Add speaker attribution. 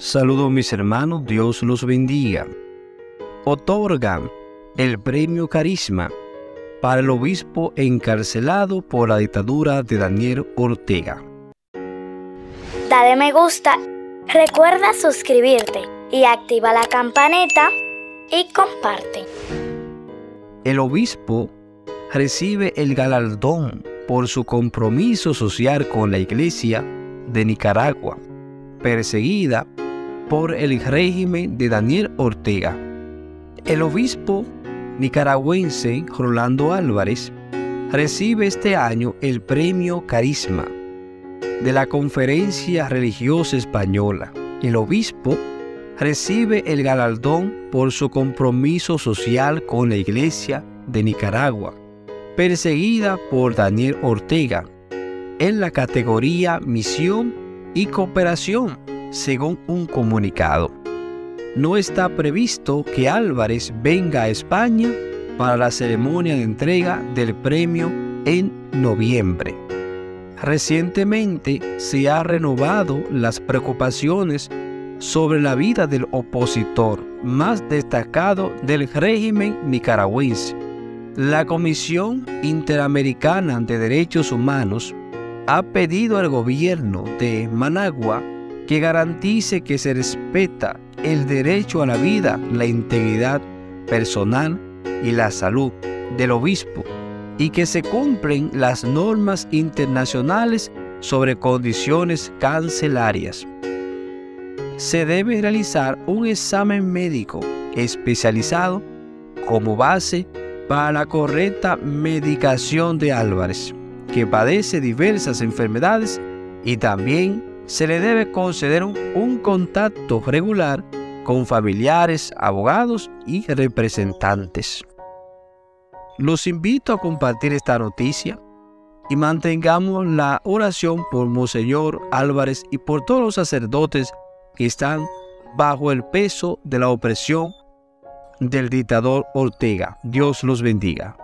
Speaker 1: Saludos mis hermanos, Dios los bendiga. Otorgan el premio Carisma para el obispo encarcelado por la dictadura de Daniel Ortega.
Speaker 2: Dale me gusta, recuerda suscribirte y activa la campanita y comparte.
Speaker 1: El obispo recibe el galardón por su compromiso social con la iglesia de Nicaragua, perseguida por el régimen de Daniel Ortega. El obispo nicaragüense Rolando Álvarez recibe este año el premio Carisma de la Conferencia Religiosa Española. El obispo recibe el galardón por su compromiso social con la Iglesia de Nicaragua, perseguida por Daniel Ortega, en la categoría Misión y Cooperación según un comunicado. No está previsto que Álvarez venga a España para la ceremonia de entrega del premio en noviembre. Recientemente se ha renovado las preocupaciones sobre la vida del opositor más destacado del régimen nicaragüense. La Comisión Interamericana de Derechos Humanos ha pedido al gobierno de Managua que garantice que se respeta el derecho a la vida, la integridad personal y la salud del obispo y que se cumplen las normas internacionales sobre condiciones cancelarias. Se debe realizar un examen médico especializado como base para la correcta medicación de Álvarez, que padece diversas enfermedades y también se le debe conceder un, contacto regular con familiares, abogados y representantes. Los invito a compartir esta noticia y mantengamos la oración por Monseñor Álvarez y por todos los sacerdotes que están bajo el peso de la opresión del dictador Ortega. Dios los bendiga.